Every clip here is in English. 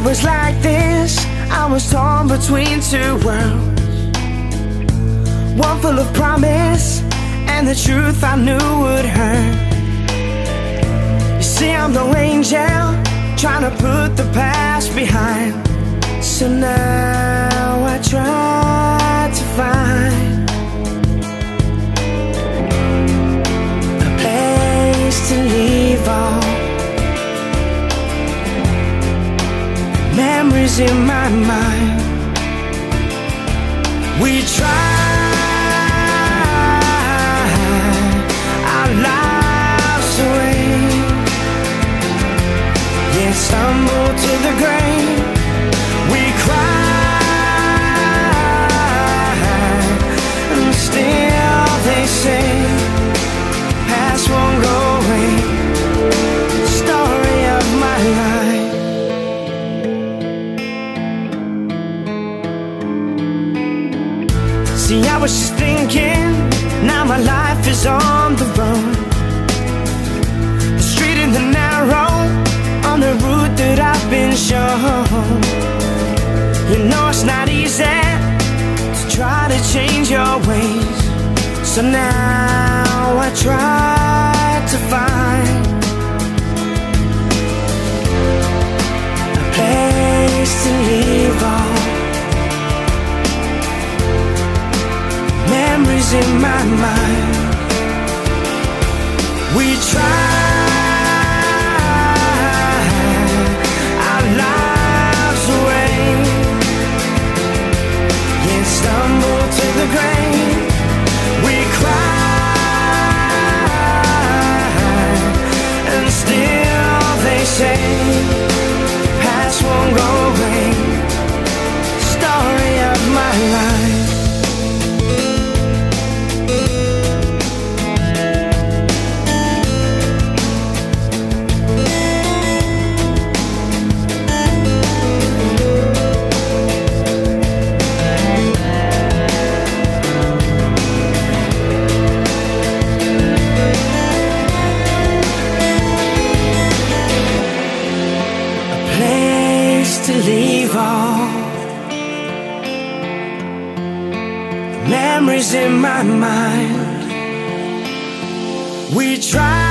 it was like this. I was torn between two worlds. One full of promise And the truth I knew would hurt. You see I'm no angel Trying to put the past behind. So now I try in my mind. We tried our lives away, yet stumbled to the grave. We cried, See, I was just thinking, now my life is on the road. The street in the narrow, on the route that I've been shown. You know it's not easy to try to change your ways. So now I try my mind. We tried memories in my mind. We try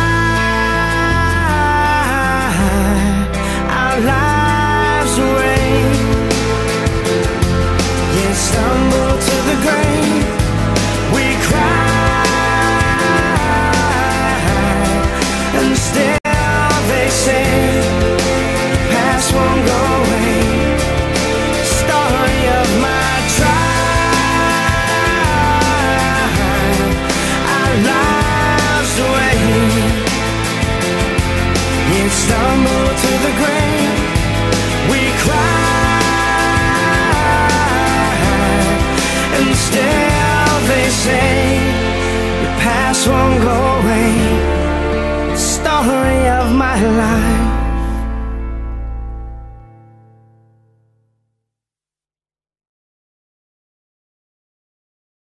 won't go away. Story of my life.